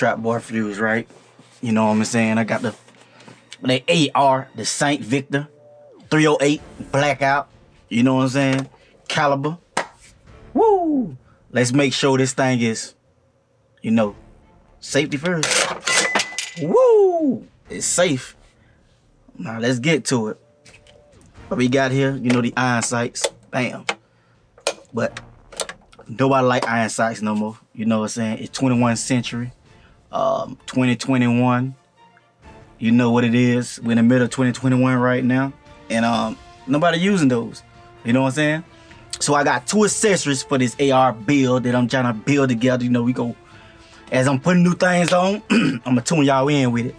Trap Boy Fuse, right? You know what I'm saying? I got the the AR, the Saint Victor, 308, Blackout. You know what I'm saying? Caliber. Woo! Let's make sure this thing is, you know, safety first. Woo! It's safe. Now let's get to it. What we got here, you know, the iron sights. Bam. But nobody like iron sights no more. You know what I'm saying? It's 21st century. Um, 2021. You know what it is. We're in the middle of 2021 right now. And um, nobody using those. You know what I'm saying? So I got two accessories for this AR build that I'm trying to build together. You know, we go as I'm putting new things on, I'm gonna tune y'all in with it.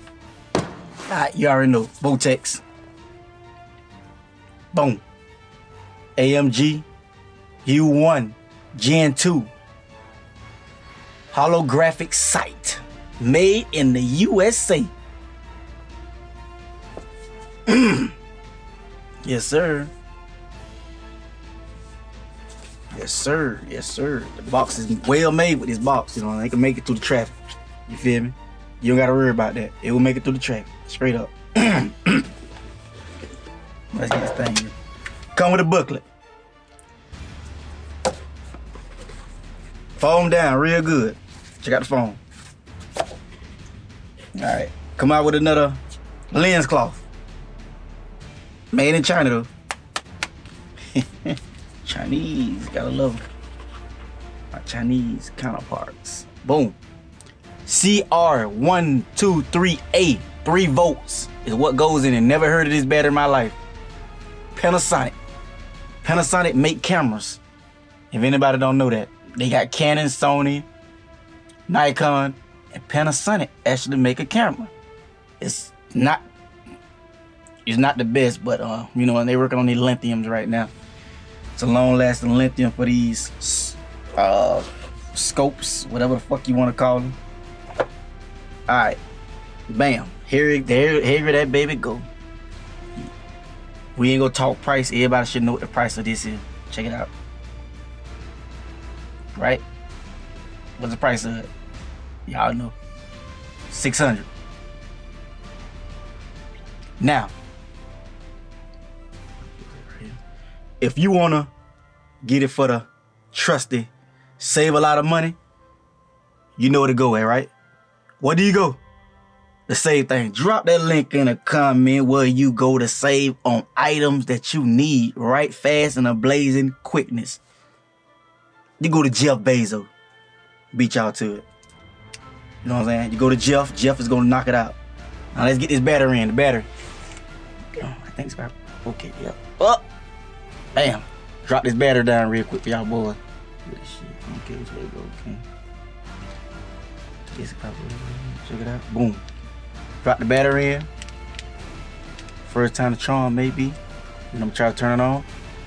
Alright, you already know. Vortex. Boom. AMG U1 Gen 2 holographic sight made in the USA. yes, sir. Yes, sir. Yes, sir. The box is well made with this box. You know, they can make it through the traffic. You feel me? You don't gotta worry about that. It will make it through the traffic. Straight up. Let's get this thing. Come with a booklet. Foam down real good. Check out the foam. Alright. Come out with another lens cloth. Made in China though. Chinese, gotta love them. My Chinese counterparts. Boom. CR123A, 3 volts is what goes in it. Never heard of this battery in my life. Panasonic. Panasonic make cameras. If anybody don't know that. They got Canon, Sony, Nikon, and Panasonic actually make a camera. It's not it's not the best, but uh, you know, and they're working on these lithiums right now. It's a long-lasting lithium for these uh scopes, whatever the fuck you want to call them. Alright. Bam. Here, there, here that baby go. We ain't gonna talk price. Everybody should know what the price of this is. Check it out. Right? What's the price of it? Y'all know. 600. Now, if you wanna get it for the trusty, save a lot of money, you know where to go at, right? Where do you go? The same thing. Drop that link in a comment where you go to save on items that you need right fast and a blazing quickness. You go to Jeff Bezos. Beat y'all to it. You know what I'm saying? You go to Jeff, Jeff is gonna knock it out. Now let's get this battery in. The battery. Oh, I think it's about okay, yep. Up. Oh, Bam. Drop this battery down real quick for y'all boys. Okay, which way to go? Okay. This probably check it out. Boom. Drop the battery in. First time the charm maybe. And I'm gonna try to turn it on.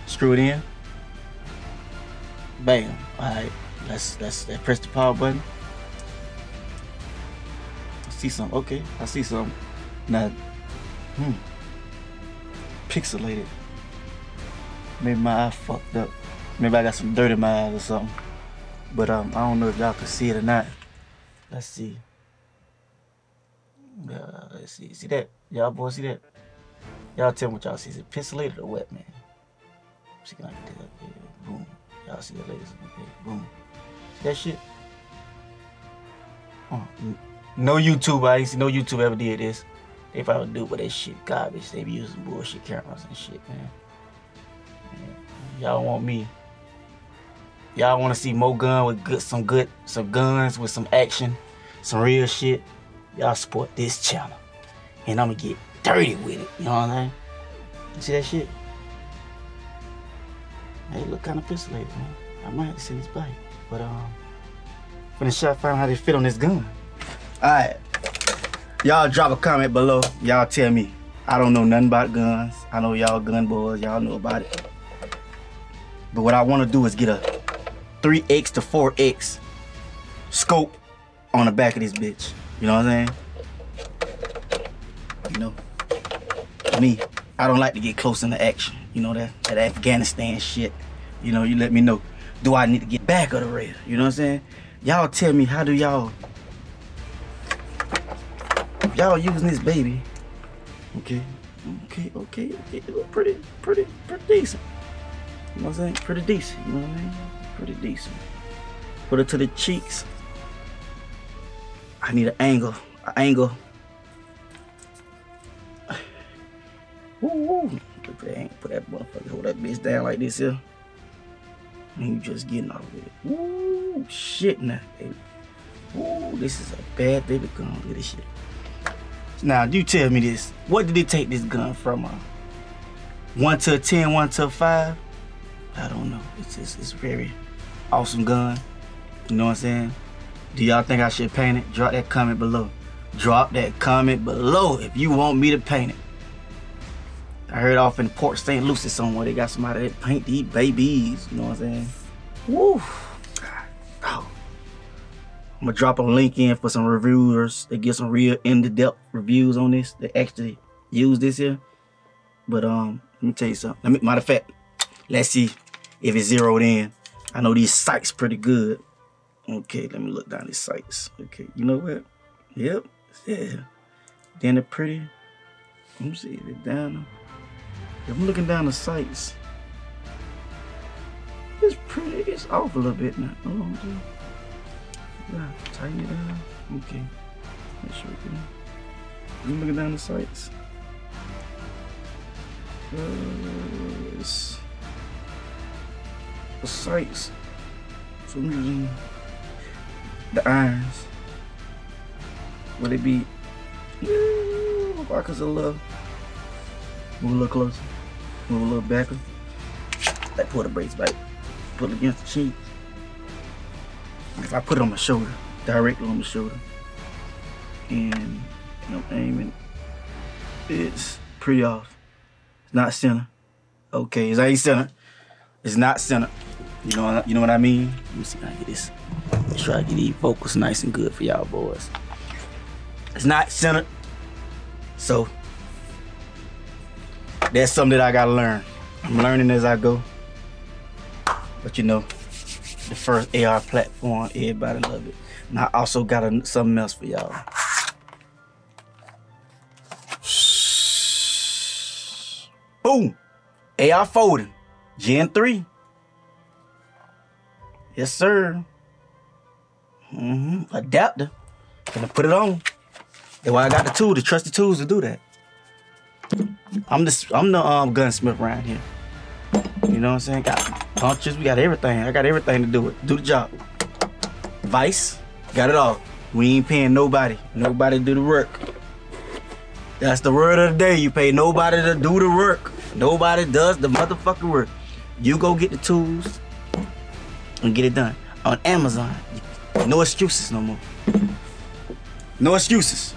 Screw it in. Bam. Alright. Let's let's let's press the power button. See some. Okay, I see some. Now, hmm. Pixelated. Maybe my eye fucked up. Maybe I got some dirt in my eyes or something. But um, I don't know if y'all can see it or not. Let's see. Uh, let's see. See that? Y'all boys see that? Y'all tell me what y'all see. Is it pixelated or wet, man? See, can that? Boom. Y'all see that, ladies? Okay, boom. See that shit? N- no YouTube. I ain't see no YouTube ever did this. They probably do, but that shit garbage. They be using bullshit cameras and shit, man. Y'all want me. Y'all want to see more gun with good, some good, some guns with some action, some real shit. Y'all support this channel, and I'ma get dirty with it. You know what I'm saying? You see that shit? Hey, look kind of pixelated, man. I might have to see this bite, but um, finna to find how they fit on this gun. All right, y'all drop a comment below. Y'all tell me. I don't know nothing about guns. I know y'all gun boys. Y'all know about it. But what I want to do is get a 3x to 4x scope on the back of this bitch. You know what I'm saying? You know, me, I don't like to get close into action. You know that that Afghanistan shit. You know, you let me know. Do I need to get back of the rail? You know what I'm saying? Y'all tell me how do y'all y'all using this baby, okay, okay, okay, okay, it look pretty, pretty, pretty decent. You know what I'm saying? Pretty decent. You know what I mean? Pretty decent. Put it to the cheeks. I need an angle, an angle. Woo, woo. Put that, put that motherfucker, hold that bitch down like this here. And you just getting off of it. Woo, shit now, baby. Ooh, this is a bad baby gun. Look at this shit. Now, you tell me this. What did it take this gun from? Uh, one to 10, one to five? I don't know. It's just, it's very awesome gun. You know what I'm saying? Do y'all think I should paint it? Drop that comment below. Drop that comment below if you want me to paint it. I heard off in Port St. Lucie somewhere they got somebody that paint these babies. You know what I'm saying? Woo. I'm gonna drop a link in for some reviewers that get some real in-depth reviews on this that actually use this here. But um, let me tell you something. Me, matter of fact, let's see if it's zeroed in. I know these sights pretty good. Okay, let me look down these sights. Okay, you know what? Yep, yeah. Then they're pretty. Let me see, they're down. If I'm looking down the sights, it's pretty. It's off a little bit now. Hold on, Yeah, tighten it down. Okay. Make sure we can. You looking down the sights? Uh, the sights. So I'm using the irons. Would it be? Yeah, like it's a little. Move a little closer. Move a little backer. Like pull the brakes back. Put it against the cheek. If I put it on my shoulder, directly on the shoulder, and I'm aiming, it's pretty off. It's not center. Okay, it's ain't center. It's not center. You know, you know what I mean? Let me see if I get this. Try to get these focus nice and good for y'all boys. It's not centered. So that's something that I gotta learn. I'm learning as I go. But you know, the first AR platform, everybody love it. And I also got a, something else for y'all. Boom! AR folding, Gen 3. Yes, sir. Mm-hmm. Adapter. Gonna put it on. That's why I got the tool, the trusty tools to do that. I'm the I'm the um, gunsmith around here. You know what I'm saying? Got punches, we got everything. I got everything to do it. Do the job. Vice, got it all. We ain't paying nobody. Nobody do the work. That's the word of the day. You pay nobody to do the work. Nobody does the motherfucking work. You go get the tools and get it done. On Amazon, no excuses no more. No excuses.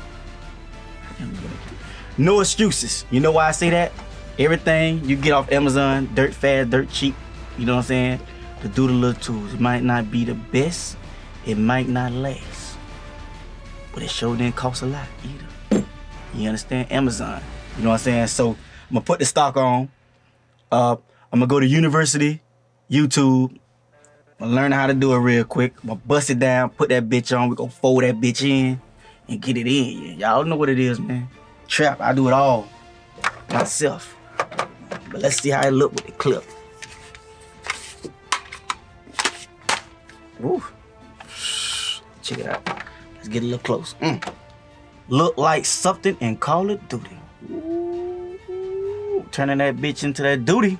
No excuses. You know why I say that? Everything you get off Amazon, dirt fast, dirt cheap, you know what I'm saying? To do the little tools. It might not be the best, it might not last. But it sure didn't cost a lot either. You understand? Amazon. You know what I'm saying? So I'm gonna put the stock on. Uh, I'm gonna go to university, YouTube. I'm learn how to do it real quick. I'm gonna bust it down, put that bitch on. We're gonna fold that bitch in and get it in. Y'all know what it is, man. Trap, I do it all myself. But let's see how it look with the clip. Woo. Check it out. Let's get a little close. Mm. Look like something in Call of Duty. Ooh. Turning that bitch into that duty.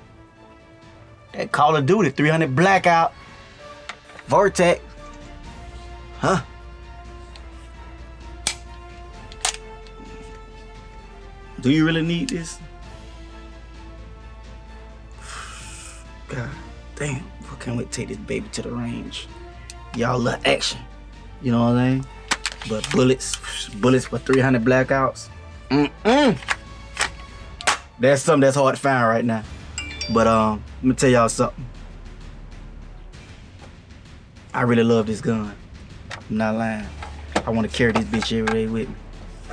That Call of Duty 300 blackout. Vortex. Huh? Do you really need this? Damn. I can't wait to take this baby to the range. Y'all love action. You know what I mean? Saying? But bullets, bullets for 300 blackouts. Mm-mm. That's something that's hard to find right now. But um, let me tell y'all something. I really love this gun. I'm not lying. I want to carry this bitch every day with me.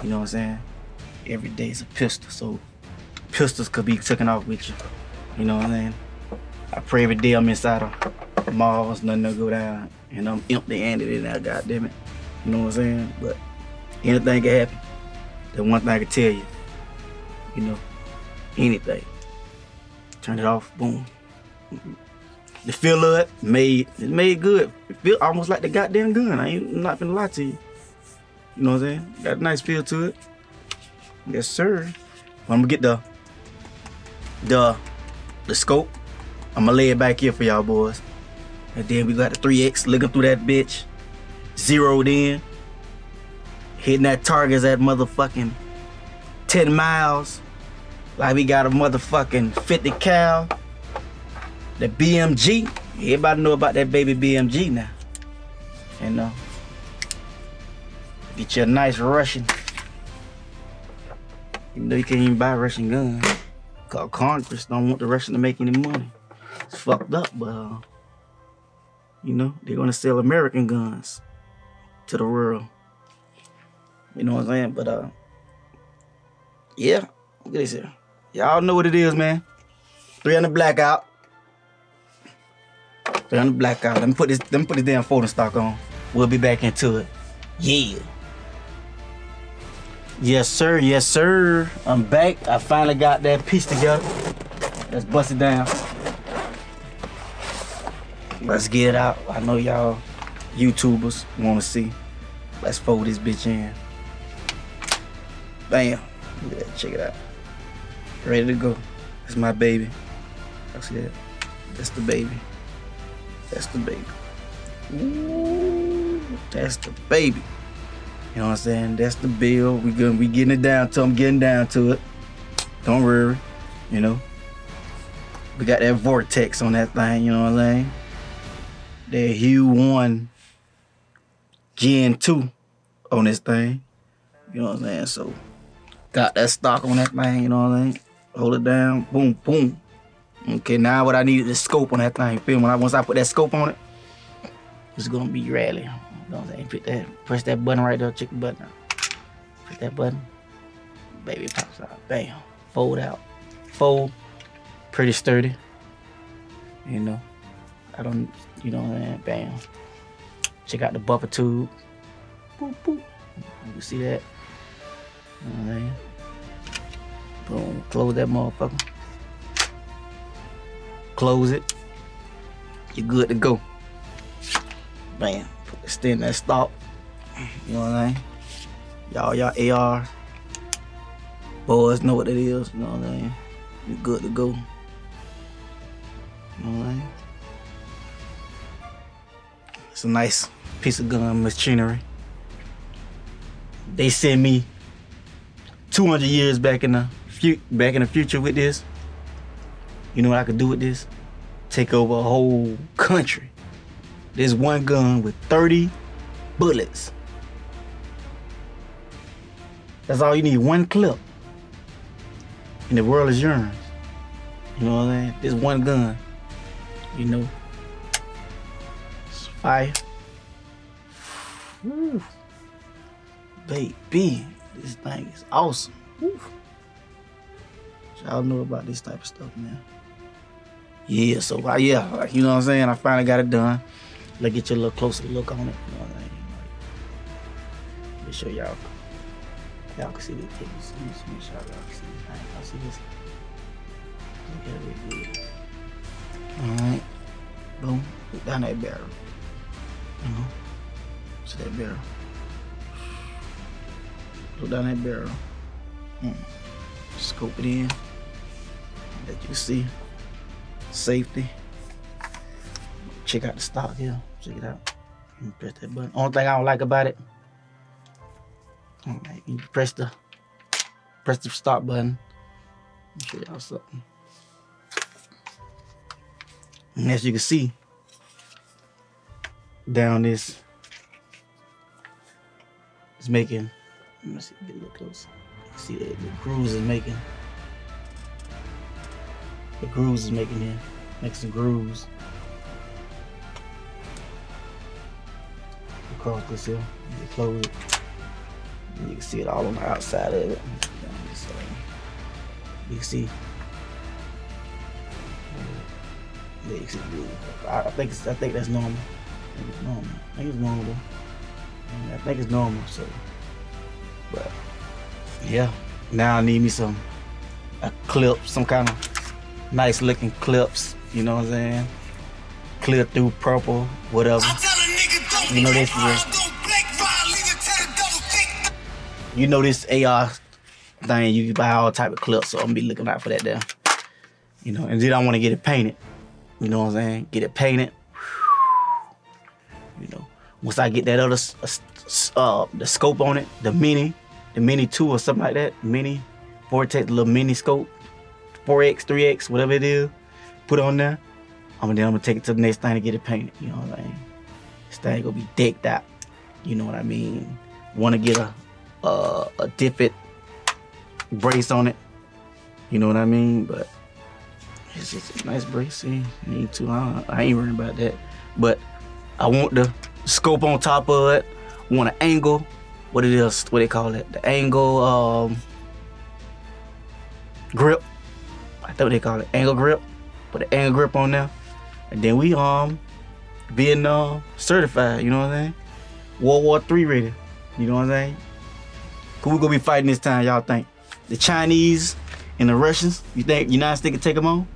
You know what I'm saying? Every day is a pistol, so pistols could be taken off with you. You know what I'm saying? I pray every day I'm inside of malls, nothing to go down, and I'm empty-handed in there, goddamn it. You know what I'm saying? But anything can happen. The one thing I can tell you. You know, anything. Turn it off, boom. The feel of it made it made good. It feel almost like the goddamn gun. I ain't I'm not gonna lie to you. You know what I'm saying? Got a nice feel to it. Yes, sir. I'm gonna get the the the scope. I'm gonna lay it back here for y'all boys. And then we got the 3X looking through that bitch. Zeroed in. Hitting that target at motherfucking 10 miles. Like we got a motherfucking 50 cal. The BMG. Everybody know about that baby BMG now. You know. Get you a nice Russian. You know you can't even buy Russian guns. Cause Congress don't want the Russian to make any money. It's fucked up, but uh, you know, they're gonna sell American guns to the world. You know what I'm saying? But uh yeah, look at this here. Y'all know what it is, man. 300 blackout. 300 blackout. Let me put this let me put this damn folding stock on. We'll be back into it. Yeah. Yes, sir. Yes, sir. I'm back. I finally got that piece together. Let's bust it down. Let's get out. I know y'all YouTubers want to see. Let's fold this bitch in. Bam. Look at that. Check it out. Ready to go. That's my baby. That's it. That's the baby. That's the baby. Ooh, that's the baby. You know what I'm saying? That's the bill. We gonna we getting it down to I'm getting down to it. Don't worry. You know. We got that vortex on that thing, you know what I'm saying? That UH-1 Gen 2 on this thing. You know what I'm saying? So got that stock on that thing, you know what I'm saying? Hold it down, boom, boom. Okay, now what I need is the scope on that thing. Feel? When I, once I put that scope on it, it's gonna be rally. You know what I'm saying? Put that, press that button right there, check the button. Press that button, baby pops out. Bam. Fold out. Fold. Pretty sturdy. You know. I don't, you know what I'm saying? Bam. Check out the buffer tube. Boop, boop. You see that? You know what I'm saying? Boom. Close that motherfucker. Close it. You're good to go. Bam. Extend that stop. You know what I'm saying? Y'all, y'all AR. Boys know what it is. You know what I'm saying? You're good to go. You know what I'm saying? A nice piece of gun machinery. They sent me 200 years back in the back in the future with this. You know what I could do with this? Take over a whole country. There's one gun with 30 bullets. That's all you need, one clip. And the world is yours. You know what I'm saying? There's one gun. You know. Fire. Woo. Baby, this thing is awesome. Y'all know about this type of stuff, man. Yeah, so uh, yeah, like, you know what I'm saying? I finally got it done. Let's get you a little closer look on it. You know what I'm saying? Like, let me show y'all. Y'all can see the tips. Let me make sure y'all can see this. Y'all see this? At it good. Alright. Boom. Put down that barrel. You? See that barrel? Put down that barrel. Mm. Scope it in. Let you see. Safety. Check out the stock here. Check it out. You press that button. Only thing I don't like about it. Alright, you press the press the stop button. Me show y'all something. And as you can see, down this it's making let me see get a little closer. See that the grooves is making the grooves is making here. Make some grooves. Across this here. You close it. And you can see it all on the outside of it. You can see. Yeah, the. I, think I think that's normal. I think it's normal. I think it's normal. I think it's normal, so but yeah, now I need me some a clip, some kind of nice looking clips. You know what I'm saying? Clear through purple, whatever. You know this is. You know this AR thing. You can buy all type of clips, so I'm gonna be looking out for that there. You know, and then I want to get it painted. You know what I'm saying? Get it painted. You know, once I get that other uh, the scope on it, the mini, the mini two or something like that, mini vortex, little mini scope, 4x, 3x, whatever it is, put on there. I'm then I'm gonna take it to the next thing to get it painted. You know what I mean? This thing gonna be decked out. You know what I mean? Want to get a uh, a different brace on it. You know what I mean? But it's just a nice brace. See, need too I, I ain't worrying about that. But I want the scope on top of it. Want an angle. What it is? What they call it? The angle um, grip. I thought they call it angle grip. Put the angle grip on there, and then we um Vietnam certified. You know what I'm saying? World War Three ready. You know what I'm saying? Who we gonna be fighting this time? Y'all think? The Chinese and the Russians? You think United States can take them on?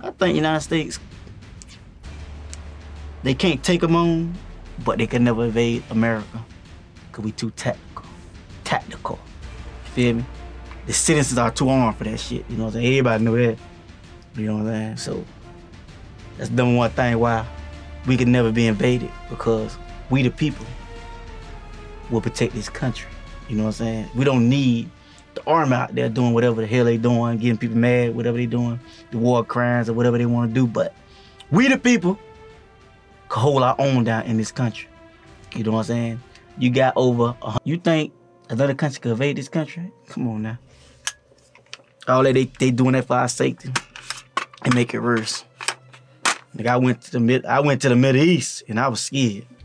I think United States they can't take them on, but they can never invade America. Cause we too tactical. Tactical. You feel me? The citizens are too armed for that shit. You know what I'm saying? Everybody know that. You know what I'm saying? So that's the number one thing why we can never be invaded because we the people will protect this country. You know what I'm saying? We don't need the army out there doing whatever the hell they doing, getting people mad, whatever they doing, the war crimes or whatever they want to do. But we the people hold our own down in this country. You know what I'm saying? You got over, you think another country could invade this country? Come on now. All that they, they doing that for our safety and make it worse. Like I went to the mid, I went to the Middle East and I was scared.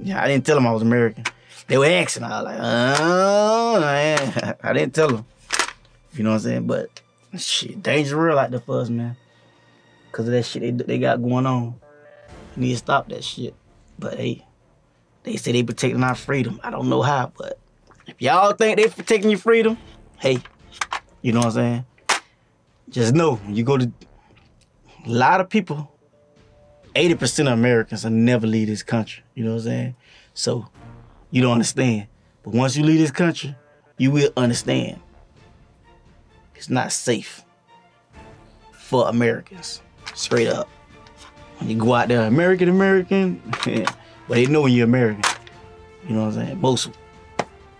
Yeah, I didn't tell them I was American. They were asking. I was like, uh, oh, man. I didn't tell them. You know what I'm saying? But shit, danger real like the fuzz, man. Cause of that shit they, they got going on. Need to stop that shit. But hey, they say they protecting our freedom. I don't know how, but if y'all think they protecting your freedom, hey, you know what I'm saying? Just know you go to a lot of people, 80% of Americans will never leave this country. You know what I'm saying? So you don't understand. But once you leave this country, you will understand. It's not safe for Americans. Straight up. You go out there, American, American, but they know you're American. You know what I'm saying? Most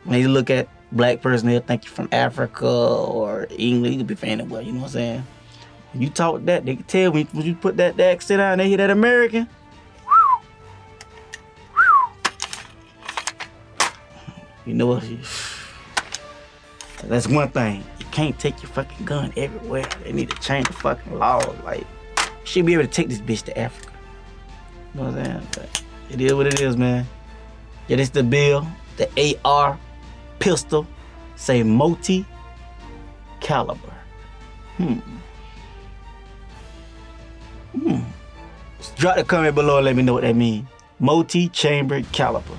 when you look at black person, they'll think you're from Africa or England. You could be from anywhere, you know what I'm saying? When you talk that, they can tell when you put that, that accent on, they hear that American. You know what? That's one thing. You can't take your fucking gun everywhere. They need to change the fucking laws. Like, should be able to take this bitch to Africa. You know what I'm saying? But it is what it is, man. Yeah, this the bill. The AR pistol. Say multi caliber. Hmm. Hmm. Drop the comment below and let me know what that means. Multi-chambered caliber.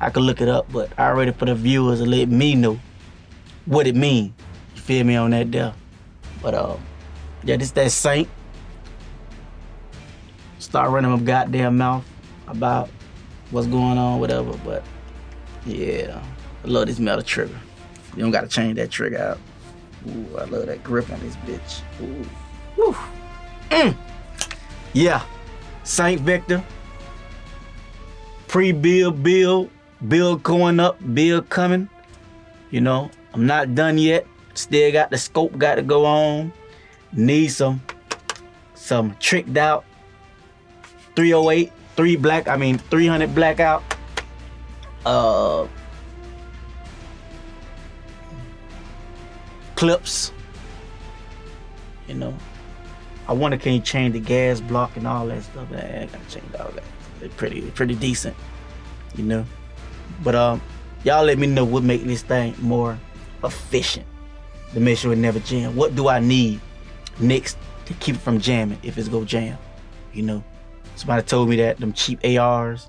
I could look it up, but I already for the viewers to let me know what it mean. You feel me on that there? But uh, yeah, this that Saint. Start running my goddamn mouth about what's going on, whatever. But yeah, I love this metal trigger. You don't gotta change that trigger out. Ooh, I love that grip on this bitch. Ooh, woo. Mm. Yeah, Saint Victor. Pre-build, build, bill going up, bill coming. You know, I'm not done yet. Still got the scope got to go on. Need some some tricked out 308, 3 black, I mean 300 blackout. Uh clips. You know. I wonder can you change the gas block and all that stuff. I gotta change all that. It's pretty pretty decent. You know. But um, y'all let me know what make this thing more efficient to make sure it never jam. What do I need next to keep it from jamming if it's go jam? You know, somebody told me that them cheap ARs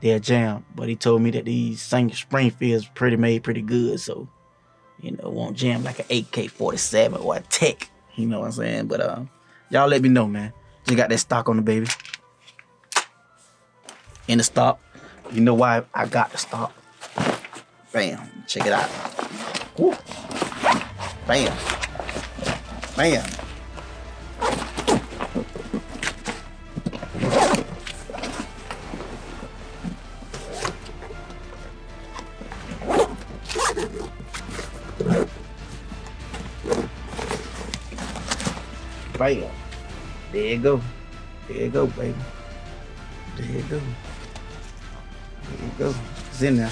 they're jam. But he told me that these. Springfields pretty made pretty good, so you know, won't jam like an AK-47 or a Tech. You know what I'm saying? But uh, y'all let me know, man. Just got that stock on the baby. In the stock. You know why I got the stock? Bam. Check it out. Woo. Bam. Bam. Bam. There you go. There you go, baby. There you go. There you go. It's in there.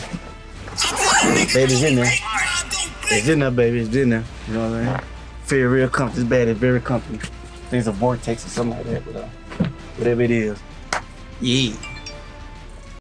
Baby's in there. It's in there, baby. It's in there. You know what I mean? Feel real comfy. It's bad. It's very comfy. There's a vortex or something like that, but uh, whatever it is. Yeah.